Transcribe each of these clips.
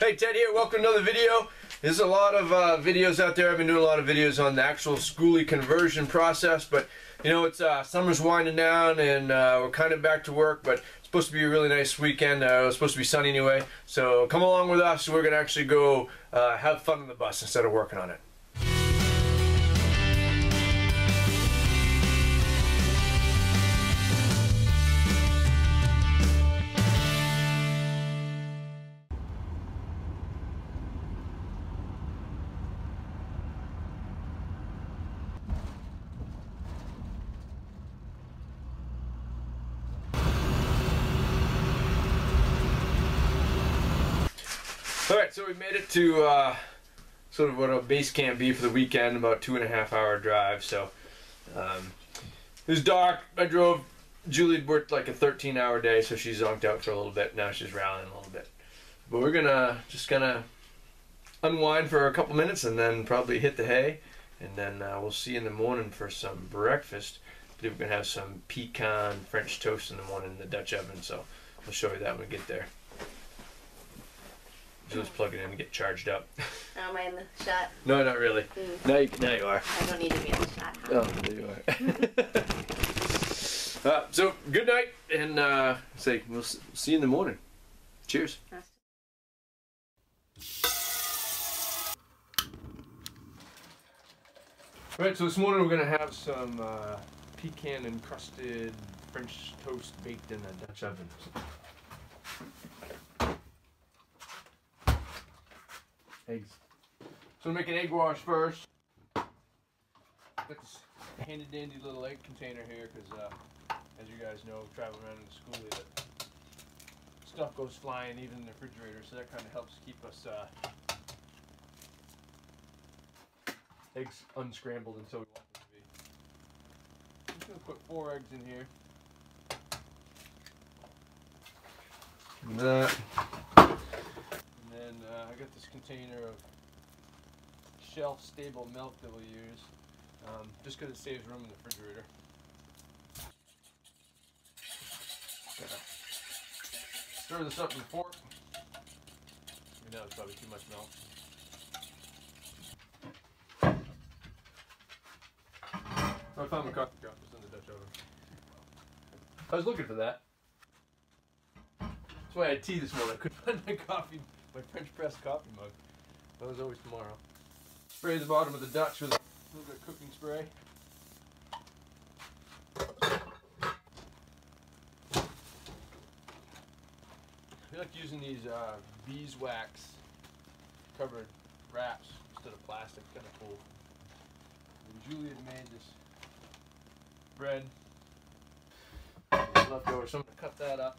Hey, Ted here. Welcome to another video. There's a lot of uh, videos out there. I've been doing a lot of videos on the actual skoolie conversion process, but you know, it's uh, summer's winding down and uh, we're kind of back to work, but it's supposed to be a really nice weekend. Uh, it's supposed to be sunny anyway. So come along with us. We're going to actually go uh, have fun on the bus instead of working on it. All right, so we made it to uh, sort of what a base camp be for the weekend, about two and a half hour drive. So um, it was dark. I drove. Julie worked like a 13 hour day, so she's zonked out for a little bit. Now she's rallying a little bit. But we're gonna just gonna unwind for a couple minutes and then probably hit the hay, and then uh, we'll see you in the morning for some breakfast. I believe we're gonna have some pecan French toast in the morning in the Dutch oven. So we'll show you that when we get there. Just plug it in and get charged up. Am I in the shot? No, not really. Mm. Now you, now you are. I don't need to be in the shot. huh? Oh, there you are. uh, so, good night, and uh, say we'll see you in the morning. Cheers. All right, so this morning we're gonna have some uh, pecan encrusted French toast baked in a Dutch oven. Eggs. So we make an egg wash first. Got this handy dandy little egg container here because, uh, as you guys know, traveling around in the skoolie, that stuff goes flying even in the refrigerator, so that kind of helps keep us uh, eggs unscrambled until we want them to be. I'm just gonna put four eggs in here. And that. And uh, I got this container of shelf stable milk that we'll use. Um, just because it saves room in the refrigerator. Stir this up with a fork. You know it's probably too much milk. I found my coffee cup just in the Dutch oven. I was looking for that. That's why I had tea this morning. I couldn't find my coffee, my French press coffee mug. That was always tomorrow. Spray the bottom of the Dutch with a little bit of cooking spray. I like using these uh, beeswax covered wraps instead of plastic. Kind of cool. And Julie made this bread left over, so I'm gonna cut that up.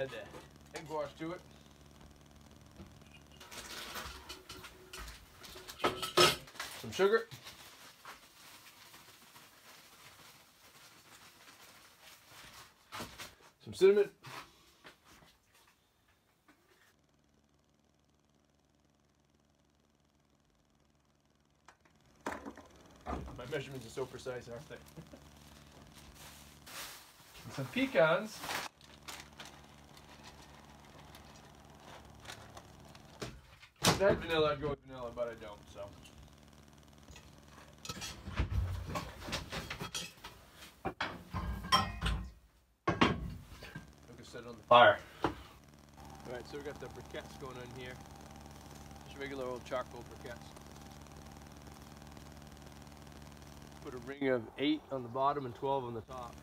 Add the egg wash to it. Some sugar. Some cinnamon. My measurements are so precise, aren't they? Some pecans. Had vanilla, I'd go with vanilla, but I don't, so. Set on the fire. Alright, so we got the briquettes going on here. Just regular old charcoal briquettes. Put a ring of 8 on the bottom and 12 on the top.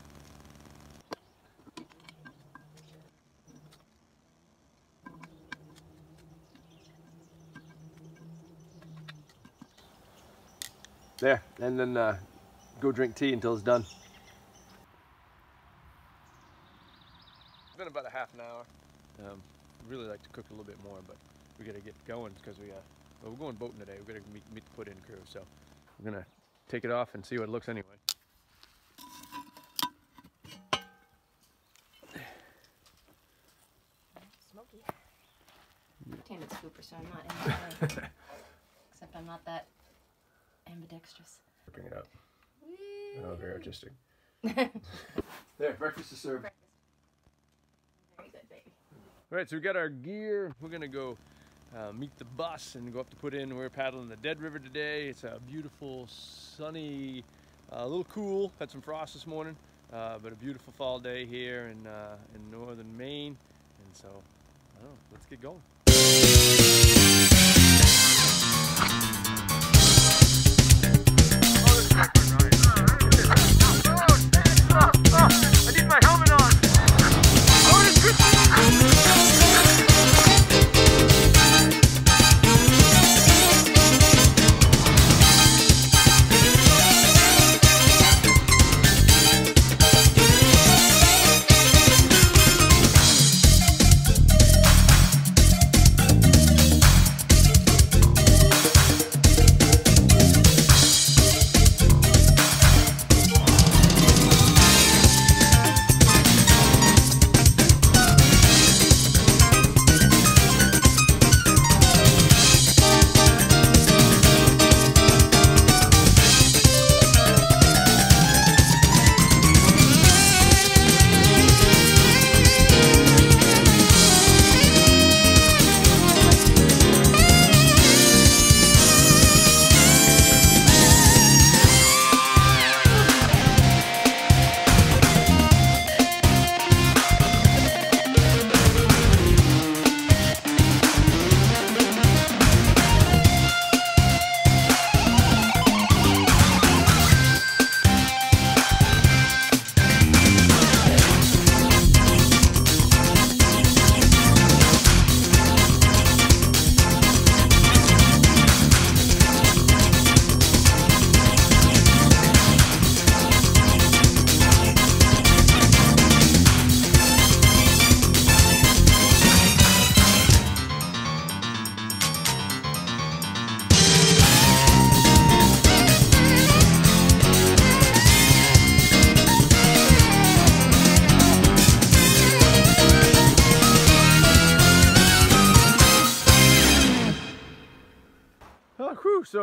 There, and then uh, go drink tea until it's done. It's been about a half an hour. Um, really like to cook a little bit more, but we gotta get going because we uh, well, we're going boating today. We gotta meet, meet the put-in crew, so we're gonna take it off and see what it looks anyway. Smoky. Left-handed scooper, so I'm not in that way. Except I'm not that ambidextrous. Bring it up. Oh, very artistic. there, breakfast is served. Very good, baby. All right, so we got our gear. We're gonna go uh, meet the bus and go up to put in. We're paddling the Dead River today. It's a beautiful, sunny, uh, a little cool. Had some frost this morning, uh, but a beautiful fall day here in uh, in northern Maine. And so, I don't know. Let's get going. I need my helmet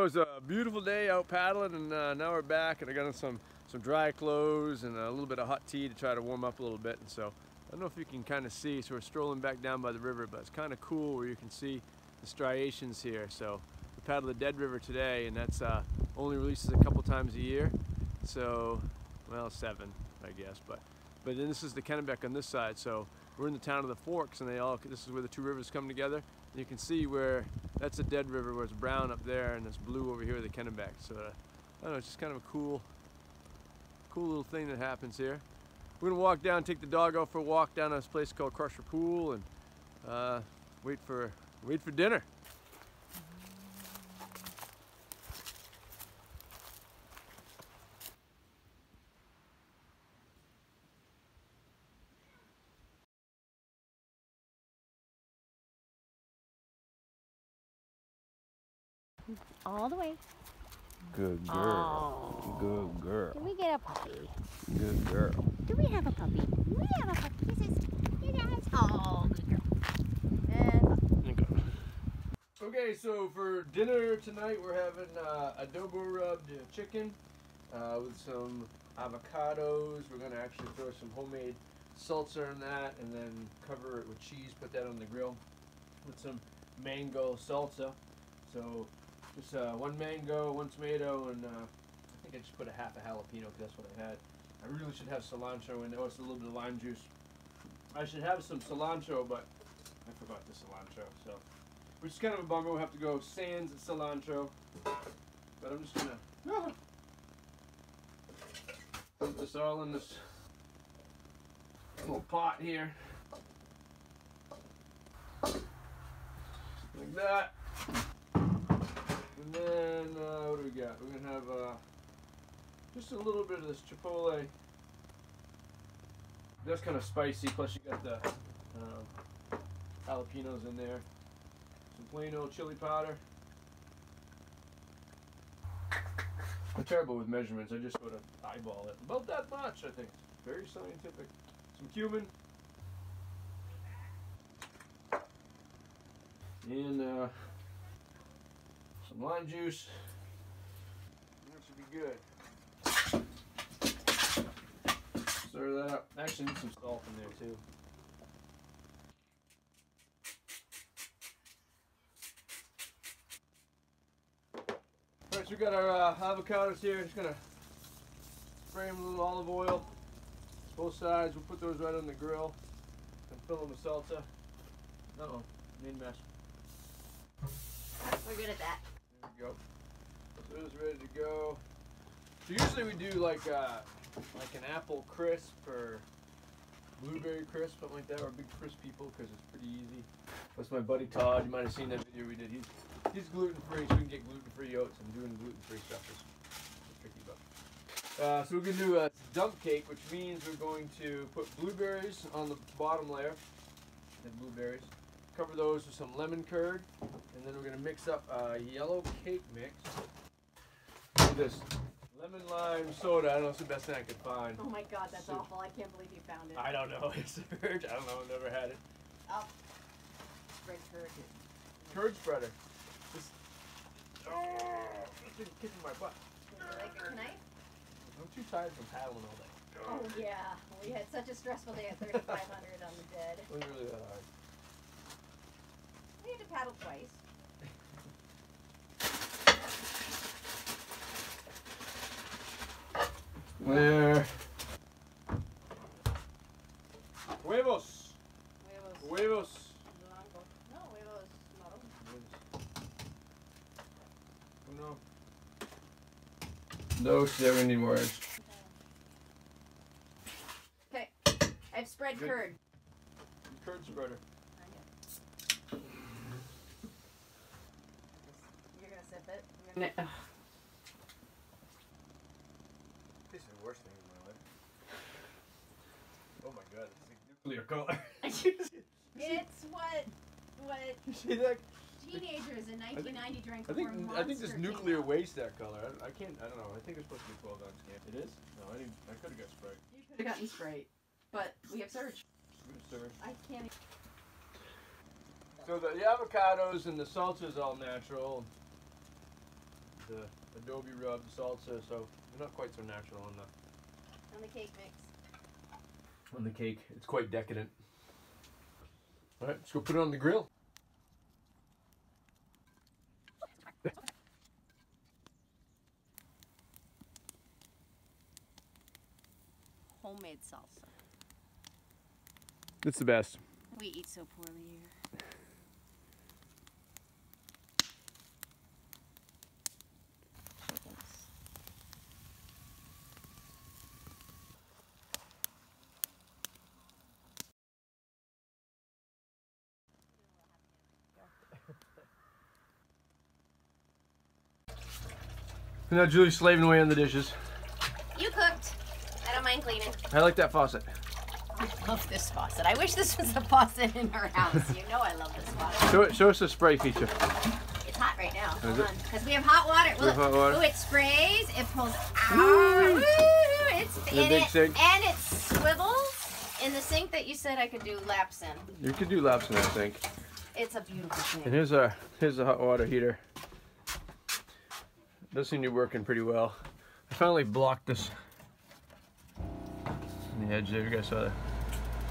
So it's a beautiful day out paddling, and uh, now we're back, and I got on some some dry clothes and a little bit of hot tea to try to warm up a little bit. And so I don't know if you can kind of see. So we're strolling back down by the river, but it's kind of cool where you can see the striations here. So we paddle the Dead River today, and that's uh, only releases a couple times a year. So, well, seven, I guess, but but then this is the Kennebec on this side. So we're in the town of the Forks, and they all this is where the two rivers come together. And you can see where that's a dead river where it's brown up there and it's blue over here with the Kennebec. So uh, I don't know, it's just kind of a cool, cool little thing that happens here. We're gonna walk down, take the dog out for a walk down to this place called Crusher Pool and uh, wait for wait for dinner. All the way. Good Oh. Good girl. Can we get a puppy? Good girl. Do we have a puppy? We have a puppy. This is you guys. Oh, good girl. And Okay, so for dinner tonight we're having uh, adobo rubbed chicken uh, with some avocados. We're gonna actually throw some homemade salsa on that, and then cover it with cheese. Put that on the grill with some mango salsa. So just uh, one mango, one tomato, and uh, I think I just put a half a jalapeno because that's what I had. I really should have cilantro there. Oh, it's a little bit of lime juice. I should have some cilantro, but I forgot the cilantro. So, which is kind of a bummer. We'll have to go sans cilantro. But I'm just gonna put this all in this little pot here, like that. And then uh, what do we got? We're gonna have uh, just a little bit of this chipotle. That's kind of spicy. Plus you got the um, jalapenos in there. Some plain old chili powder. I'm terrible with measurements. I just sort of eyeball it. About that much, I think. Very scientific. Some cumin. And uh, some lime juice. That should be good. Stir that up. Actually, need some salt in there too. Alright, so we got our uh, avocados here. Just gonna spray them with a little olive oil. Both sides. We'll put those right on the grill and fill them with salsa. Uh oh, a mess. We're good at that. Go. So ready to go. So usually we do like uh, like an apple crisp or blueberry crisp, something like that. We're big crisp people because it's pretty easy. That's my buddy Todd. You might have seen that video we did. He's he's gluten free, so we can get gluten free oats. I'm doing gluten free stuff. It's tricky, but. Uh, so we're gonna do a dump cake, which means we're going to put blueberries on the bottom layer. And blueberries. Cover those with some lemon curd, and then we're gonna mix up a yellow cake mix with this lemon lime soda. I don't know, it's the best thing I could find. Oh my god, that's So- awful. I can't believe you found it. I don't know. It's Surge. I don't know. I've never had it. Oh. Red curd. Curd spreader. This. Oh, it's been kicking my butt. Like a knife? I'm too tired from paddling all day. Oh yeah. We had such a stressful day at 3500 on the dead. It wasn't really that hard. We had to paddle twice. There. Huevos. Huevos. Huevos. Blanco. No, huevos marron. No. No, so we need more eggs. Okay. I've spread Good. curd. Curd spreader. You're gonna sip it. I'm gonna- This is the worst thing in my life. Oh my god, it's like nuclear color. It's what what you see that? teenagers in 1990 drank I think before I think this nuclear out. waste that color. I, I can't. I don't know. I think it's supposed to be 12 ounce can. It is. No, I didn't. I could have got Sprite. You could have gotten Sprite, but we have Surge. Good sir. I can't. So the, the avocados and the salsa is all natural. The adobo rub, the salsa, so they're not quite so natural on the On the cake mix. on the cake. It's quite decadent. All right, let's go put it on the grill. Homemade salsa. It's the best. We eat so poorly here. And now Julie's slaving away on the dishes. You cooked. I don't mind cleaning. I like that faucet. I love this faucet. I wish this was a faucet in our house. You know I love this faucet. Show, show us the spray feature. It's hot right now. Hold on. Because we have hot water. We have hot water. Ooh, it sprays. It pulls out. Mm. Woo, It's The in big it. sink. And it swivels in the sink that you said I could do laps in. You could do laps in that sink. It's a beautiful And here's our here's the hot water heater. Does seem to be working pretty well. I finally blocked this on the edge there. You guys saw that?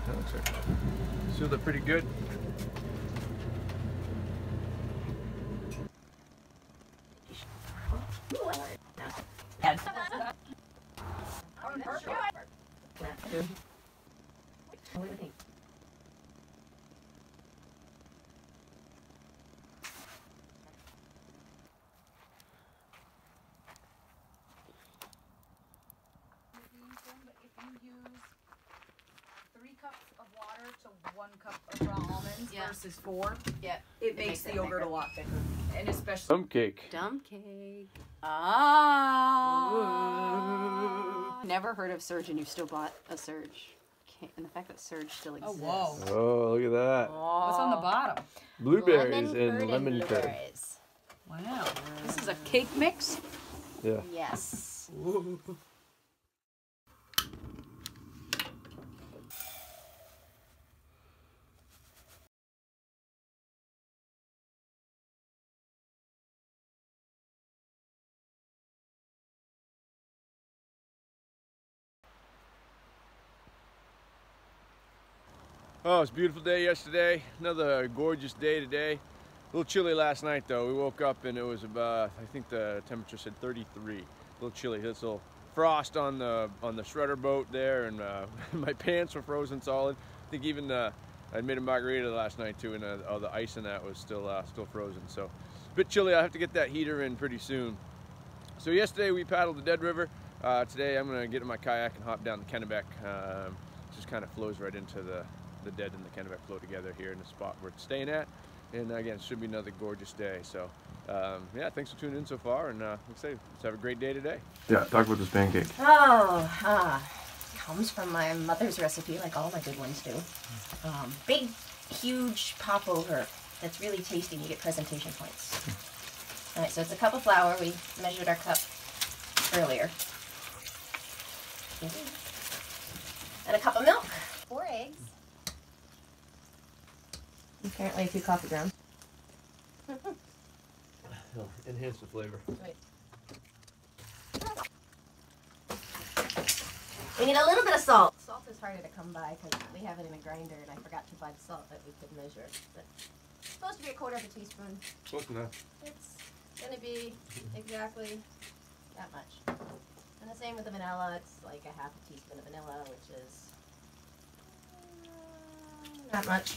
That looks like sealed pretty good. If you use three cups of water to one cup of raw almonds Yeah. versus four, Yeah. it, makes makes the yogurt thicker. a lot thicker. And especially Plum cake. Dumb cake. Ah. Never heard of Surge and you still bought a Surge. And the fact that Surge still exists. Oh, exists. whoa. Oh, look at that. what's on the bottom? Blueberries Lemon and lemon curd. Wow. This is a cake mix? Yeah. Yes. Oh, it's a beautiful day yesterday. Another gorgeous day today. A little chilly last night though. We woke up and it was about, I think the temperature said 33. A little chilly. A little frost on the on the shredder boat there, and uh, my pants were frozen solid. I think even uh, I made a margarita last night too, and uh, all the ice in that was still uh, still frozen. So a bit chilly. I have to get that heater in pretty soon. So yesterday we paddled the Dead River. Uh, today I'm gonna get in my kayak and hop down the Kennebec. Um, just kind of flows right into the the Dead and the Kennebec flow together here in the spot we're staying at. And again, it should be another gorgeous day. So um, yeah, thanks for tuning in so far, and uh, let's say let's have a great day today. Yeah, talk about this pancake. Oh, ah. Comes from my mother's recipe, like all my good ones do. Um, big, huge popover that's really tasty. You get presentation points. All right, so it's a cup of flour. We measured our cup earlier. And a cup of milk. Four eggs. Apparently a few coffee grounds. Enhance the flavor. Right. We need a little bit of salt. Salt is harder to come by because we have it in a grinder and I forgot to buy the salt that we could measure. But it's supposed to be a quarter of a teaspoon. Close enough. It's gonna be exactly that much. And the same with the vanilla. It's like a half a teaspoon of vanilla, which is uh, not much.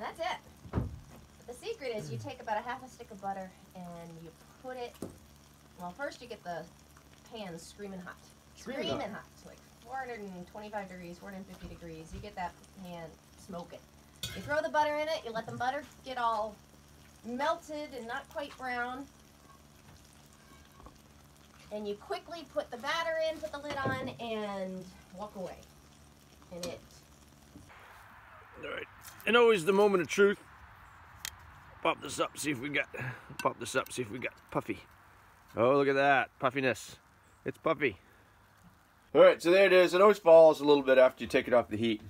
And that's it. But the secret is you take about a half a stick of butter and you put it. Well, first you get the pan screaming hot. Screaming Screaming, hot. hot. Like 425 degrees, 450 degrees. You get that pan smoking. You throw the butter in it. You let the butter get all melted and not quite brown. And you quickly put the batter in, put the lid on, and walk away. And it All right, and always the moment of truth. Pop this up, see if we got. Pop this up, see if we got puffy. Oh, look at that puffiness. It's puffy. All right, so there it is. It always falls a little bit after you take it off the heat,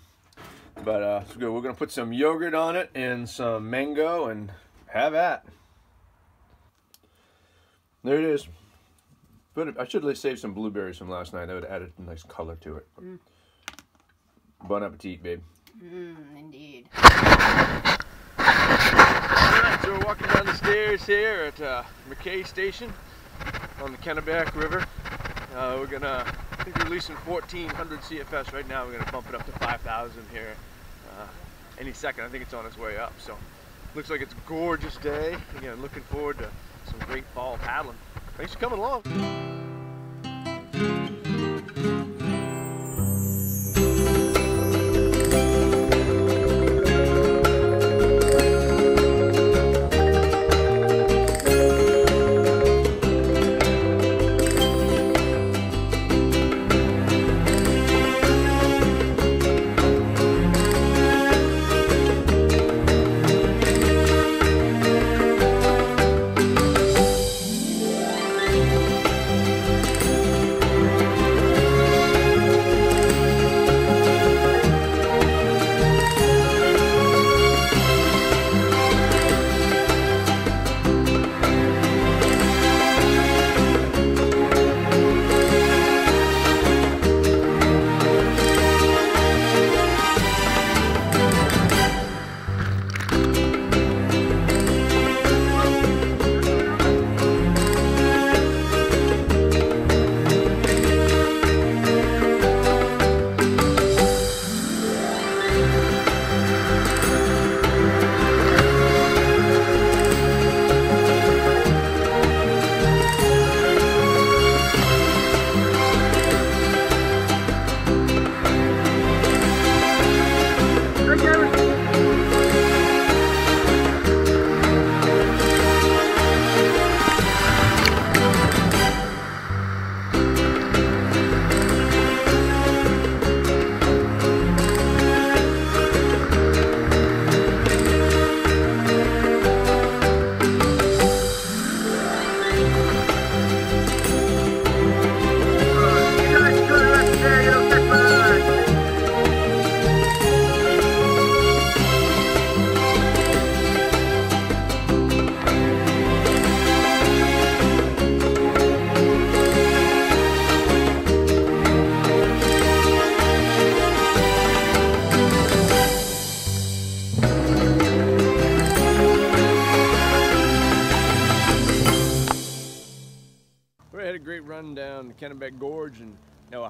but uh, it's good. We're gonna put some yogurt on it and some mango, and have at. There it is. But I should have saved some blueberries from last night. That would have added a nice color to it. Bon appetit, babe. Mmm, indeed. Alright, so we're walking down the stairs here at uh, McKay Station on the Kennebec River. Uh, we're gonna, I think we're releasing 1400 CFS right now. We're gonna bump it up to 5,000 here uh, any second. I think it's on its way up. So looks like it's a gorgeous day. Again, looking forward to some great fall paddling. Thanks for coming along.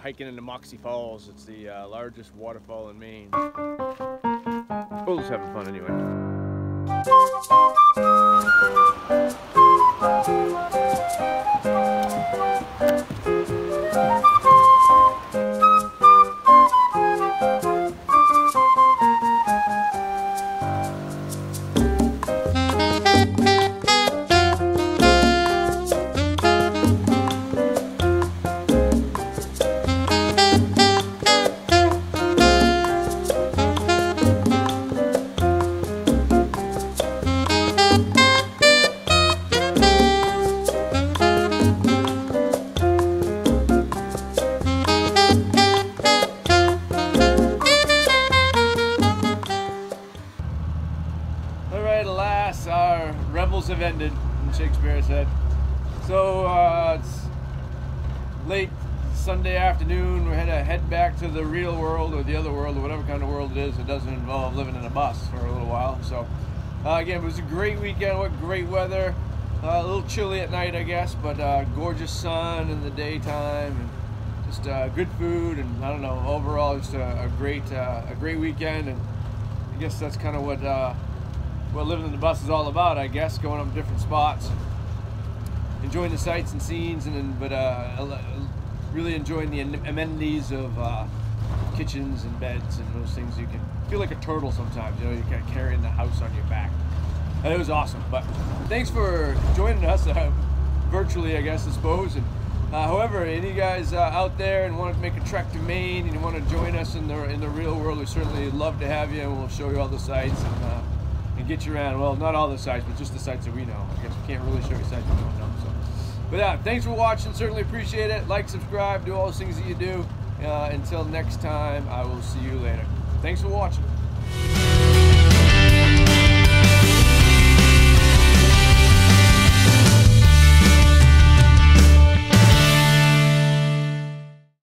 Hiking into Moxie Falls. It's the uh, largest waterfall in Maine. We're just having fun anyway. Alas, our revels have ended, Shakespeare said. So uh, it's late Sunday afternoon. We're gonna head back to the real world or the other world or whatever kind of world it is that doesn't involve living in a bus for a little while. So uh, again, it was a great weekend. What great weather. Uh, a little chilly at night, I guess, but uh, gorgeous sun in the daytime, and just uh, good food, and I don't know. Overall, just a, a great, uh, a great weekend, and I guess that's kind of what uh, what living in the bus is all about, I guess, going up to different spots, enjoying the sights and scenes, and but uh, really enjoying the amenities of uh, kitchens and beds and those things. You can feel like a turtle sometimes, you know, you're kind of carrying the house on your back. And it was awesome. But thanks for joining us uh, virtually, I guess, I suppose. And uh, however, any guys uh, out there and want to make a trek to Maine and you want to join us in the in the real world, we certainly love to have you, and we'll show you all the sites and, uh, get you around. Well, not all the sites, but just the sites that we know. I guess we can't really show you sites we don't know. So, but yeah, thanks for watching. Certainly appreciate it. Like, subscribe, do all those things that you do. Uh, until next time, I will see you later. Thanks for watching.